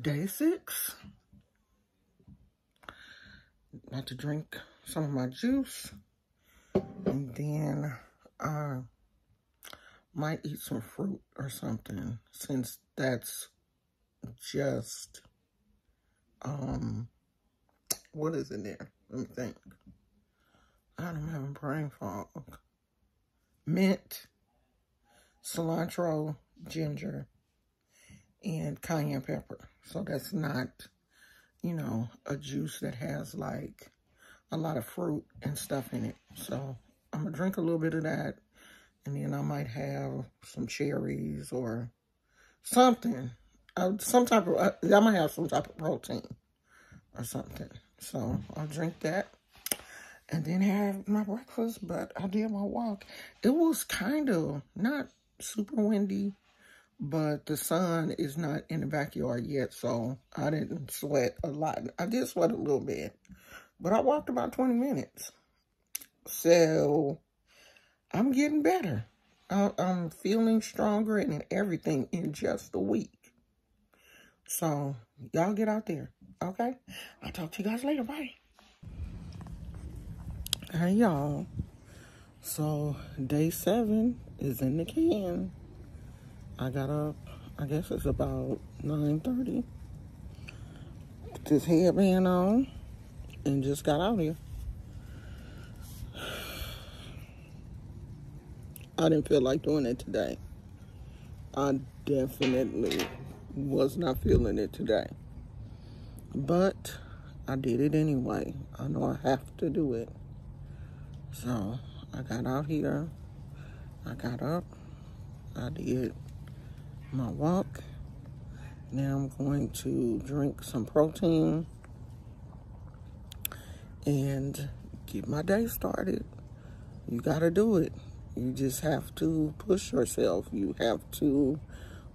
day six. About to drink some of my juice. And then I might eat some fruit or something since that's just, um, what is in there? Let me think. I'm having brain fog. Mint, cilantro, ginger, and cayenne pepper. So that's not, you know, a juice that has like a lot of fruit and stuff in it. So I'm going to drink a little bit of that. And then I might have some cherries or something. Uh, some type of, uh, I might have some type of protein or something. So I'll drink that and then have my breakfast. But I did my walk. It was kind of not super windy but the sun is not in the backyard yet, so I didn't sweat a lot. I did sweat a little bit, but I walked about 20 minutes. So I'm getting better. I'm feeling stronger and everything in just a week. So y'all get out there, okay? I'll talk to you guys later. Bye. Hey, y'all. So day seven is in the can. I got up, I guess it's about 9.30. Put this headband on and just got out here. I didn't feel like doing it today. I definitely was not feeling it today. But I did it anyway. I know I have to do it. So I got out here. I got up. I did my walk. Now I'm going to drink some protein and get my day started. You got to do it. You just have to push yourself. You have to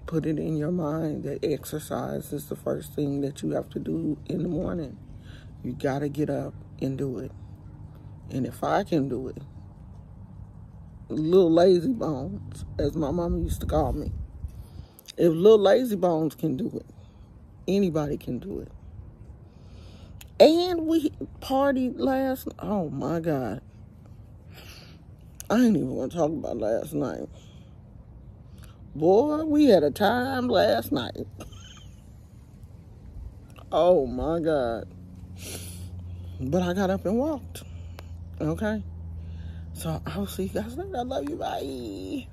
put it in your mind that exercise is the first thing that you have to do in the morning. You got to get up and do it. And if I can do it, little lazy bones, as my mama used to call me, if little lazy bones can do it, anybody can do it. And we partied last oh my God. I ain't even want to talk about last night. Boy, we had a time last night. oh my God. But I got up and walked. Okay? So I'll see you guys later. I love you. Bye.